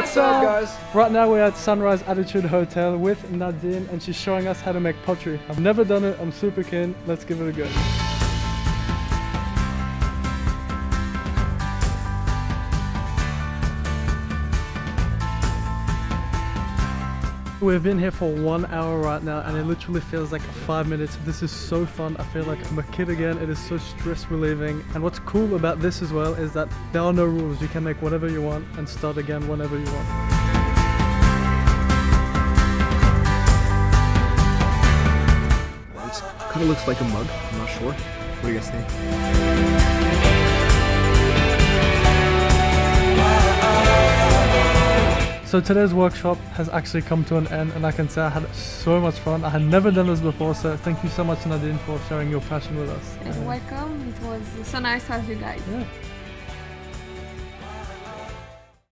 What's up, guys? Right now we're at Sunrise Attitude Hotel with Nadine and she's showing us how to make pottery. I've never done it, I'm super keen. Let's give it a go. We've been here for one hour right now and it literally feels like five minutes. This is so fun. I feel like I'm a kid again. It is so stress relieving. And what's cool about this as well is that there are no rules. You can make whatever you want and start again whenever you want. It kind of looks like a mug. I'm not sure. What do you guys think? So today's workshop has actually come to an end and I can say I had so much fun. I had never done this before so thank you so much Nadine for sharing your passion with us. You're welcome. It was so nice to have you guys. Yeah.